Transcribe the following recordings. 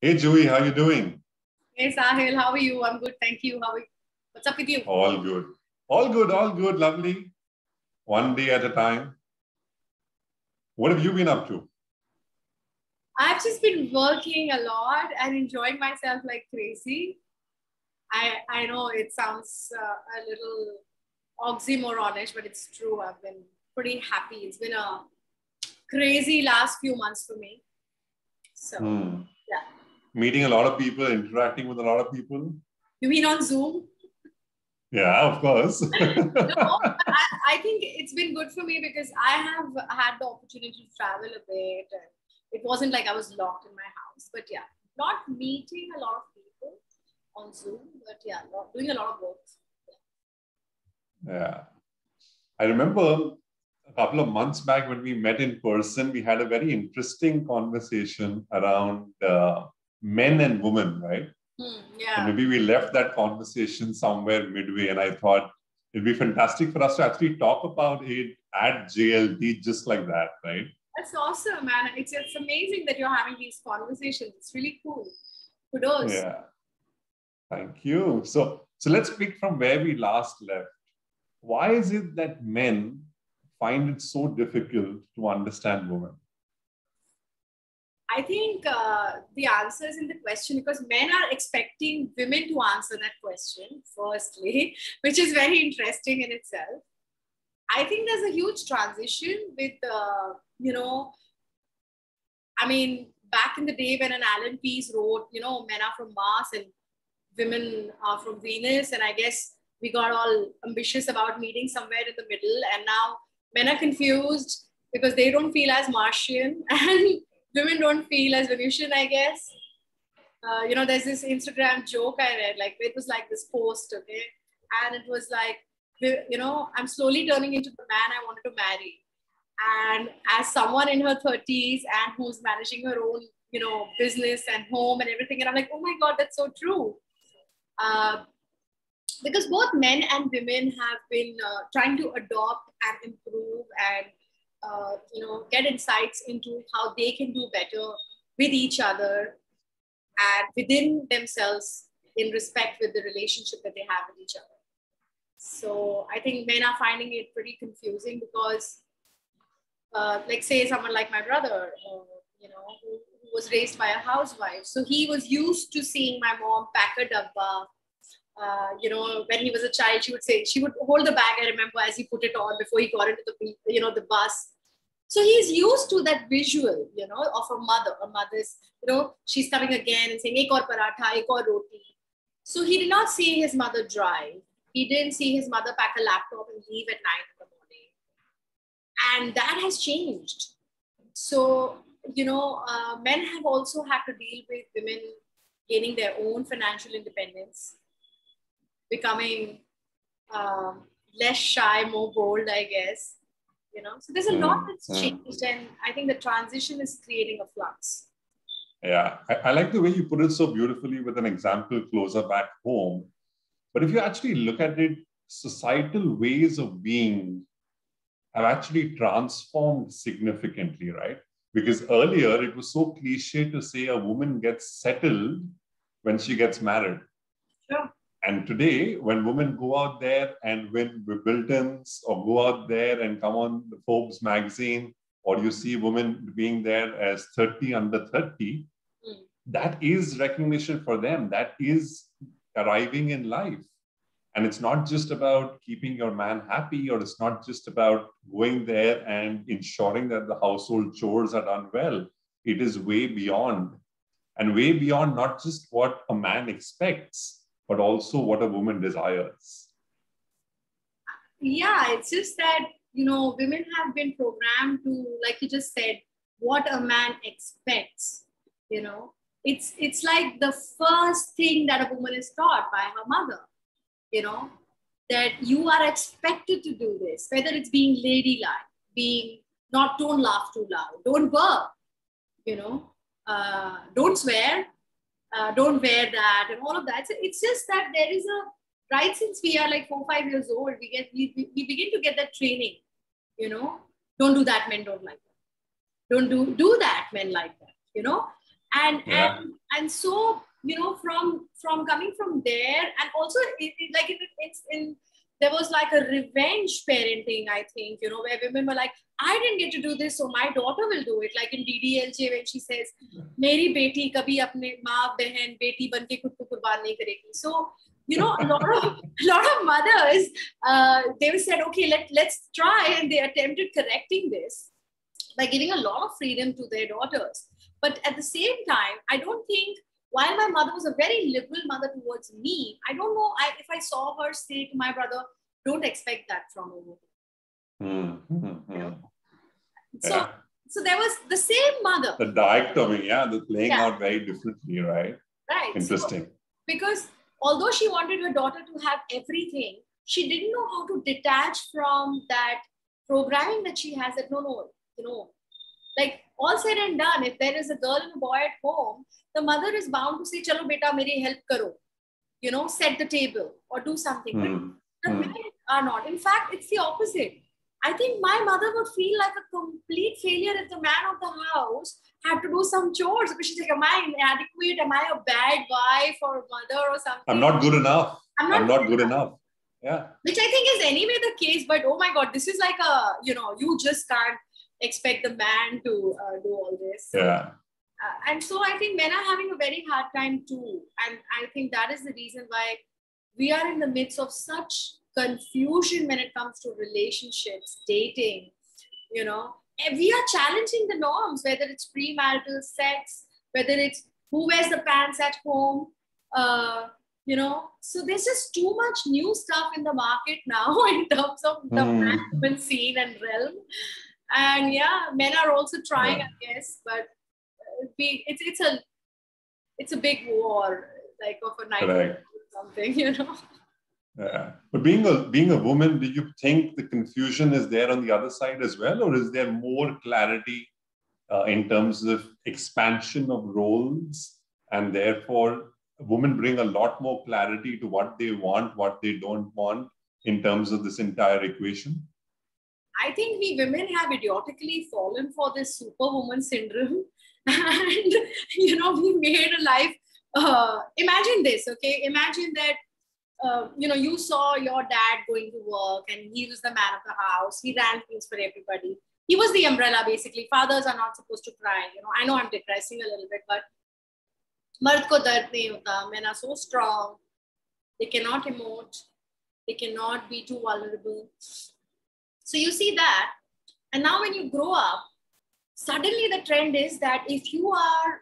Hey, Juuhi, how you doing? Hey, Sahil, how are you? I'm good, thank you. How are you? What's up with you? All good. All good, all good, lovely. One day at a time. What have you been up to? I've just been working a lot and enjoying myself like crazy. I I know it sounds uh, a little oxymoronish, but it's true. I've been pretty happy. It's been a crazy last few months for me. So Hmm. Yeah. Meeting a lot of people, interacting with a lot of people. You mean on Zoom? Yeah, of course. no, I, I think it's been good for me because I have had the opportunity to travel a bit. And it wasn't like I was locked in my house. But yeah, not meeting a lot of people on Zoom, but yeah, lot, doing a lot of work. yeah. I remember a couple of months back when we met in person, we had a very interesting conversation around uh, men and women, right? Hmm, and yeah. maybe we left that conversation somewhere midway, and I thought it'd be fantastic for us to actually talk about it at JLT just like that, right? That's awesome, man. It's, it's amazing that you're having these conversations. It's really cool. Kudos. Yeah. Thank you. So, so let's pick from where we last left. Why is it that men find it so difficult to understand women? I think uh, the answer is in the question because men are expecting women to answer that question, firstly, which is very interesting in itself. I think there's a huge transition with, uh, you know, I mean, back in the day when an Alan Pease wrote, you know, men are from Mars and women are from Venus. And I guess we got all ambitious about meeting somewhere in the middle. And now men are confused because they don't feel as Martian and women don't feel as Venusian, I guess. Uh, you know, there's this Instagram joke I read, like it was like this post, okay? And it was like, you know, I'm slowly turning into the man I wanted to marry. And as someone in her 30s and who's managing her own, you know, business and home and everything, and I'm like, oh my God, that's so true. Uh, because both men and women have been uh, trying to adopt and improve and uh, you know get insights into how they can do better with each other and within themselves in respect with the relationship that they have with each other. So i think men are finding it pretty confusing because uh, like say someone like my brother uh, you know who, who was raised by a housewife. So he was used to seeing my mom pack a dabba uh, you know, when he was a child, she would say, she would hold the bag, I remember, as he put it on before he got into the, you know, the bus. So he's used to that visual, you know, of a mother, a mother's, you know, she's coming again and saying, ek aur paratha, ek aur roti. So he did not see his mother drive. He didn't see his mother pack a laptop and leave at nine in the morning. And that has changed. So, you know, uh, men have also had to deal with women gaining their own financial independence becoming um, less shy, more bold, I guess. You know, so there's a lot that's Mm, changed, and I think the transition is creating a flux. Yeah, I, I like the way you put it so beautifully with an example closer back home. But if you actually look at it, societal ways of being have actually transformed significantly, right? Because earlier it was so cliche to say a woman gets settled when she gets married. And today, when women go out there and win Wimbledon's or go out there and come on the Forbes magazine, or you see women being there as 30 under 30, Mm. that is recognition for them. That is arriving in life. And it's not just about keeping your man happy, or it's not just about going there and ensuring that the household chores are done well. It is way beyond, and way beyond not just what a man expects, but also what a woman desires. Yeah, it's just that, you know, women have been programmed to, like you just said, what a man expects, you know. It's, it's like the first thing that a woman is taught by her mother, you know, that you are expected to do this, whether it's being ladylike, being not, don't laugh too loud, don't burp, you know, uh, don't swear, uh, don't wear that, and all of that. So it's just that there is a right since we are like four, five years old, we get we, we begin to get that training, you know, don't do that, men don't like that. Don't do do that, men like that, you know. and yeah. and and so you know from from coming from there and also it, it, like it, it's in there was like a revenge parenting i think you know where women were like i didn't get to do this so my daughter will do it like in ddlj when she says meri beti kabhi apne maa behan beti ban ke khud ko qurban nahi karegi so you know a lot of a lot of mothers uh, they said okay let let's try and they attempted correcting this by giving a lot of freedom to their daughters but at the same time i don't think while my mother was a very liberal mother towards me, I don't know I, if I saw her say to my brother, don't expect that from a woman. Mm-hmm. So, yeah. so there was the same mother. The dichotomy, yeah, the playing yeah. out very differently, right? Right. Interesting. So, because although she wanted her daughter to have everything, she didn't know how to detach from that programming that she has that no, no, you know, like all said and done, if there is a girl and a boy at home, the mother is bound to say, Chalo beta, meri help karo. You know, set the table or do something. Mm. But mm. men are not. In fact, it's the opposite. I think my mother would feel like a complete failure if the man of the house had to do some chores because she's like, Am I inadequate? Am I a bad wife or mother or something? I'm not good enough. I'm not, I'm not good, enough. enough. Yeah. Which I think is anyway the case, but oh my God, this is like a, you know, you just can't expect the man to uh, do all this. Yeah. Uh, and so I think men are having a very hard time too. And I think that is the reason why we are in the midst of such confusion when it comes to relationships, dating, you know. And we are challenging the norms, whether it's premarital sex, whether it's who wears the pants at home, uh, you know. So there's just too much new stuff in the market now in terms of the mm. scene and realm and yeah men are also trying yeah. i guess but we, it's it's a it's a big war like of a night or something you know yeah. But being a being a woman, do you think the confusion is there on the other side as well, or is there more clarity uh, in terms of expansion of roles, and therefore women bring a lot more clarity to what they want, what they don't want in terms of this entire equation? I think we women have idiotically fallen for this superwoman syndrome. And, you know, we made a life. Uh, imagine this, okay? Imagine that, uh, you know, you saw your dad going to work and he was the man of the house. He ran things for everybody. He was the umbrella, basically. Fathers are not supposed to cry. You know, I know I'm depressing a little bit, but मर्द को दर्द नहीं होता men are so strong they cannot emote they cannot be too vulnerable so you see that. And now when you grow up, suddenly the trend is that if you are,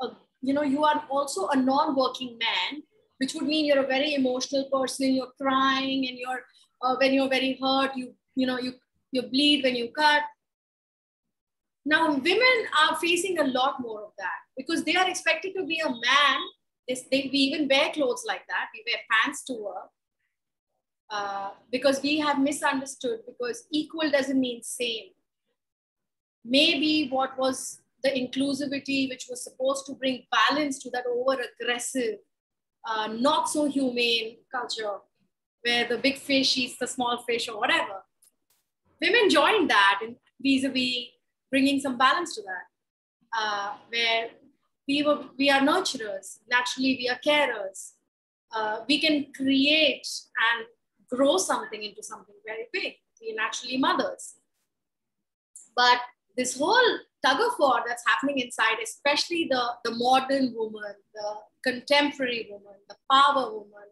a, you know, you are also a non-working man, which would mean you're a very emotional person, you're crying and you're, uh, when you're very hurt, you, you know, you, you bleed when you cut. Now, women are facing a lot more of that because they are expected to be a man. They, they, we even wear clothes like that. We wear pants to work. Uh, because we have misunderstood because equal doesn't mean same. Maybe what was the inclusivity which was supposed to bring balance to that over aggressive, uh, not so humane culture where the big fish eats the small fish or whatever. Women joined that and vis-a-vis bringing some balance to that, uh, where we, were, we are nurturers, naturally we are carers. Uh, we can create and grow something into something very big. We're naturally mothers. But this whole tug of war that's happening inside, especially the, the modern woman, the contemporary woman, the power woman,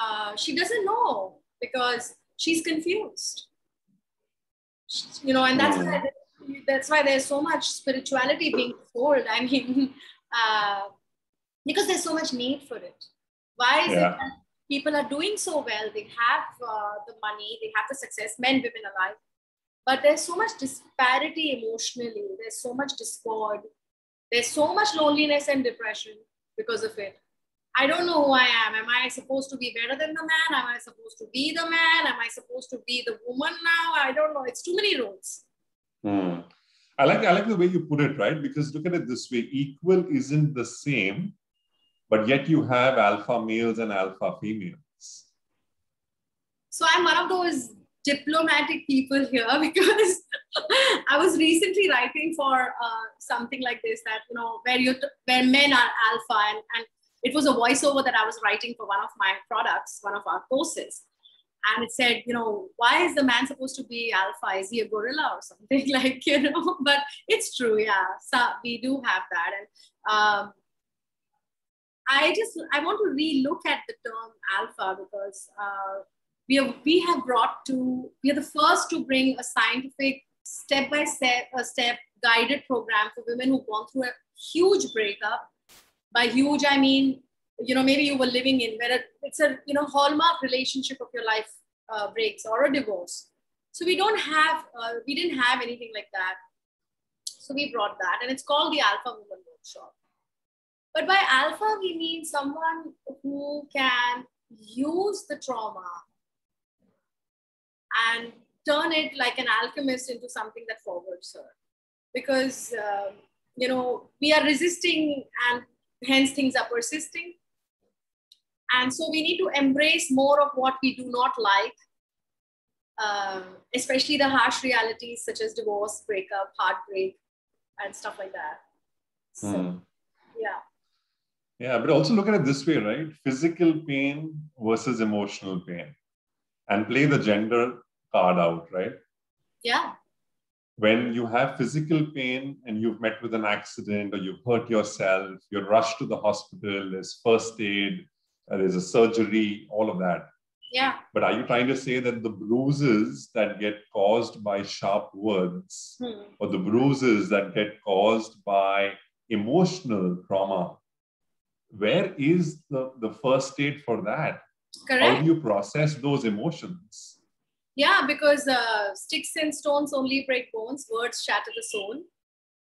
uh, she doesn't know because she's confused. You know, and that's why that's why there's so much spirituality being told. I mean, uh, because there's so much need for it. Why is yeah. it that people are doing so well. They have uh, the money, they have the success, men, women alike. But there's so much disparity emotionally. There's so much discord. There's so much loneliness and depression because of it. I don't know who I am. Am I supposed to be better than the man? Am I supposed to be the man? Am I supposed to be the woman now? I don't know. It's too many roles. Hmm. I like I like the way you put it, right? Because look at it this way: equal isn't the same but yet you have alpha males and alpha females. So I'm one of those diplomatic people here because I was recently writing for uh, something like this that you know where you where men are alpha and, and it was a voiceover that I was writing for one of my products, one of our courses. And it said, you know, why is the man supposed to be alpha? Is he a gorilla or something like, you know? But it's true, yeah. So we do have that. And um, I just I want to re-look at the term alpha because uh, we have we have brought to we are the first to bring a scientific step by step a step guided program for women who've gone through a huge breakup. By huge, I mean you know maybe you were living in where it's a you know hallmark relationship of your life uh, breaks or a divorce. So we don't have uh, we didn't have anything like that. So we brought that, and it's called the Alpha Woman Workshop. But by alpha, we mean someone who can use the trauma and turn it like an alchemist into something that forwards her. Because, um, you know, we are resisting and hence things are persisting. And so we need to embrace more of what we do not like, uh, especially the harsh realities such as divorce, breakup, heartbreak, and stuff like that. So, mm. yeah. Yeah, but also look at it this way, right? Physical pain versus emotional pain. And play the gender card out, right? Yeah. When you have physical pain and you've met with an accident or you've hurt yourself, you're rushed to the hospital, there's first aid, uh, there's a surgery, all of that. Yeah. But are you trying to say that the bruises that get caused by sharp words hmm. or the bruises that get caused by emotional trauma where is the, the first state for that? Correct. How do you process those emotions? Yeah, because uh, sticks and stones only break bones, words shatter the soul.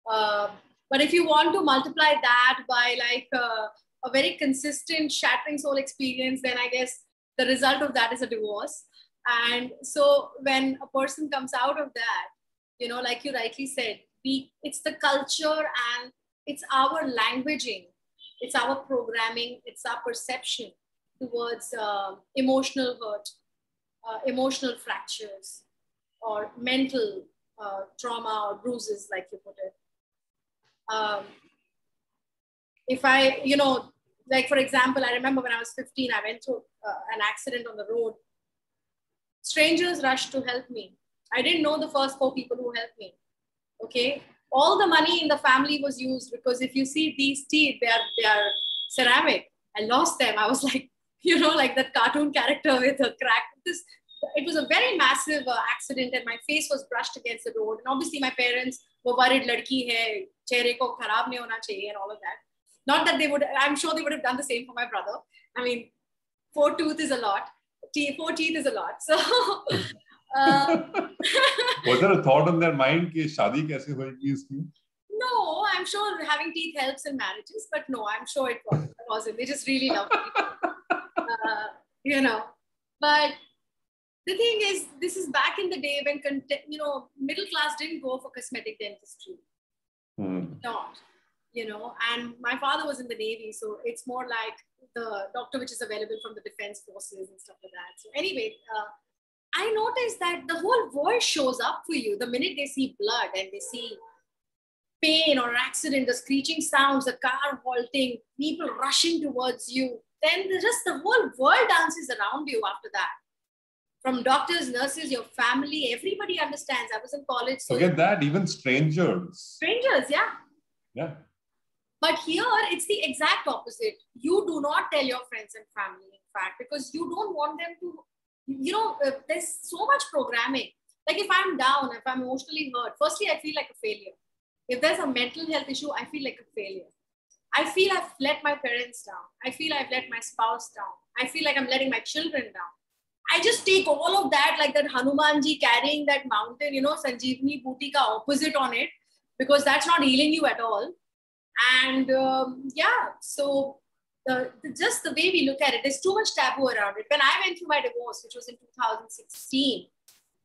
Uh, but if you want to multiply that by like uh, a very consistent shattering soul experience, then I guess the result of that is a divorce. And so when a person comes out of that, you know, like you rightly said, we it's the culture and it's our languaging it's our programming, it's our perception towards uh, emotional hurt, uh, emotional fractures, or mental uh, trauma or bruises, like you put it. Um, if I, you know, like for example, I remember when I was 15, I went through uh, an accident on the road. Strangers rushed to help me. I didn't know the first four people who helped me. Okay all the money in the family was used because if you see these teeth, they are they are ceramic. I lost them. I was like, you know, like that cartoon character with a crack. This, it was a very massive uh, accident, and my face was brushed against the road. And obviously, my parents were worried, "Ladki hai, chehre ko kharab nahi hona chahiye," and all of that. Not that they would. I'm sure they would have done the same for my brother. I mean, four tooth is a lot. Te- four teeth is a lot. So. uh, was there a thought in their mind ki shadi kaise? No, I'm sure having teeth helps in marriages, but no, I'm sure. It wasn't. They just really loved me. Uh, you know, but the thing is, this is back in the day when you know middle class didn't go for cosmetic dentistry. Hmm. Not, you know, and my father was in the navy, so it's more like the doctor which is available from the defense forces and stuff like that. So anyway. Uh, I noticed that the whole world shows up for you the minute they see blood and they see pain or accident, the screeching sounds, the car halting, people rushing towards you. Then just the whole world dances around you after that. From doctors, nurses, your family, everybody understands. I was in college. So Forget that, even strangers. Strangers, yeah. Yeah. But here it's the exact opposite. You do not tell your friends and family, in fact, because you don't want them to you know, uh, there's so much programming. Like if I'm down, if I'm emotionally hurt, firstly, I feel like a failure. If there's a mental health issue, I feel like a failure. I feel I've let my parents down. I feel I've let my spouse down. I feel like I'm letting my children down. I just take all of that, like that Hanumanji carrying that mountain, you know, Sanjeevani Booty ka opposite on it, because that's not healing you at all. And um, yeah, so the, the, just the way we look at it, there's too much taboo around it. When I went through my divorce, which was in 2016,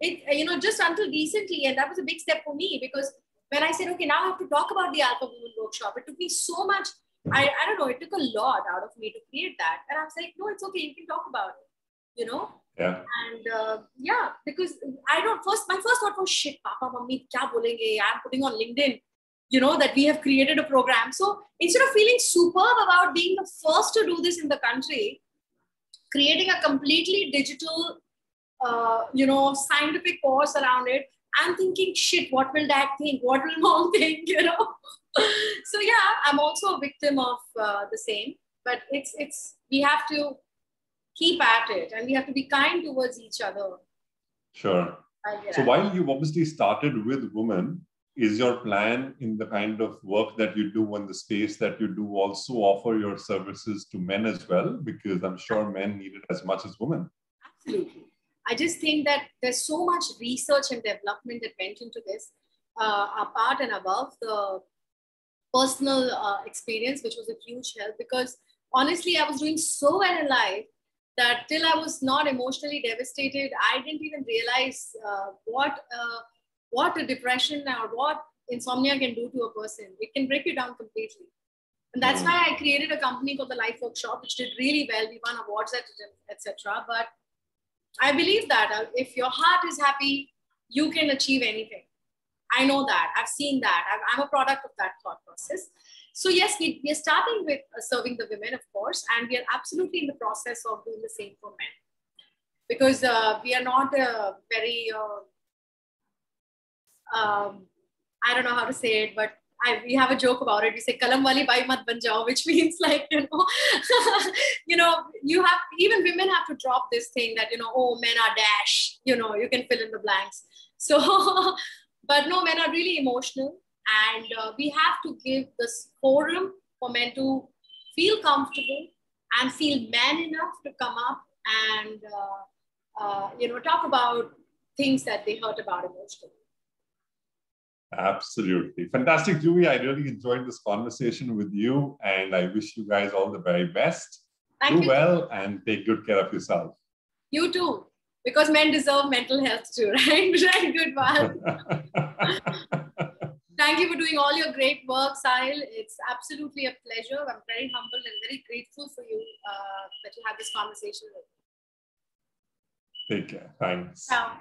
it you know just until recently, and that was a big step for me because when I said, okay, now I have to talk about the Alpha Woman workshop, it took me so much. I, I don't know, it took a lot out of me to create that. And I was like, no, it's okay, you can talk about it, you know? Yeah. And uh, yeah, because I don't first my first thought was shit, Papa, Mummy, kya bolenge? I'm putting on LinkedIn, you know, that we have created a program. So instead of feeling superb about being the first to do this in the country, creating a completely digital, uh, you know, scientific course around it, I'm thinking, shit, what will dad think? What will mom think? You know. so yeah, I'm also a victim of uh, the same. But it's it's we have to keep at it and we have to be kind towards each other. Sure. So while you've obviously started with women, is your plan in the kind of work that you do and the space that you do also offer your services to men as well? Because I'm sure men need it as much as women. Absolutely. I just think that there's so much research and development that went into this, uh, apart and above the personal uh, experience, which was a huge help. Because honestly, I was doing so well in life that till I was not emotionally devastated, I didn't even realize uh, what uh, what a depression or what insomnia can do to a person. It can break you down completely. And that's why I created a company called the Life Workshop, which did really well. We won awards at it, etc. But I believe that uh, if your heart is happy, you can achieve anything. I know that. I've seen that. I'm a product of that thought process. So yes, we, we are starting with uh, serving the women, of course, and we are absolutely in the process of doing the same for men. Because uh, we are not a very, uh, um, I don't know how to say it, but I, we have a joke about it. We say "kalam wali bai mat ban jao," which means like you know, you know, you have even women have to drop this thing that you know, oh, men are dash. You know, you can fill in the blanks. So, but no, men are really emotional, and uh, we have to give this forum for men to feel comfortable and feel man enough to come up and uh, uh, you know talk about things that they hurt about emotionally. Absolutely. Fantastic, Juuhi. I really enjoyed this conversation with you, and I wish you guys all the very best. Thank Do you. well and take good care of yourself. You too, because men deserve mental health too, right? right, good one. Thank you for doing all your great work, Sahil. It's absolutely a pleasure. I'm very humbled and very grateful for you uh, that you had this conversation with me. Take care. Thanks. Ciao.